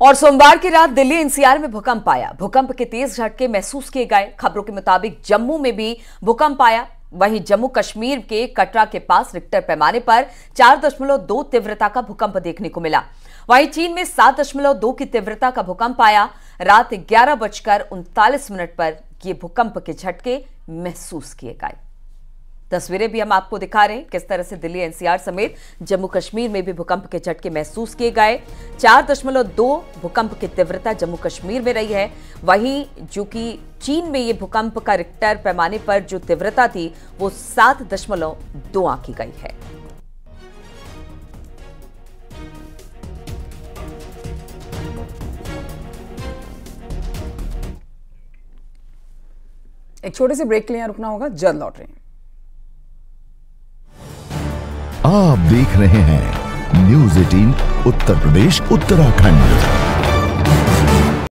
और सोमवार की रात दिल्ली एनसीआर में भूकंप आया। भूकंप के तेज झटके महसूस किए गए। खबरों के मुताबिक जम्मू में भी भूकंप आया। वहीं जम्मू कश्मीर के कटरा के पास रिक्टर पैमाने पर चार दशमलव दो तीव्रता का भूकंप देखने को मिला। वहीं चीन में सात दशमलव दो की तीव्रता का भूकंप आया। रात ग्यारह बजकर उनतालीस मिनट पर यह भूकंप के झटके महसूस किए गए। तस्वीरें भी हम आपको दिखा रहे हैं। किस तरह से दिल्ली एनसीआर समेत जम्मू कश्मीर में भी भूकंप के झटके महसूस किए गए। चार दशमलव दो भूकंप की तीव्रता जम्मू कश्मीर में रही है। वहीं जो कि चीन में ये भूकंप का रिक्टर पैमाने पर जो तीव्रता थी, वो सात दशमलव दो आंकी गई है। एक छोटे से ब्रेक के लिए रुकना होगा, जल्द लौट रहे हैं। आप देख रहे हैं न्यूज़ एटीन उत्तर प्रदेश उत्तराखंड।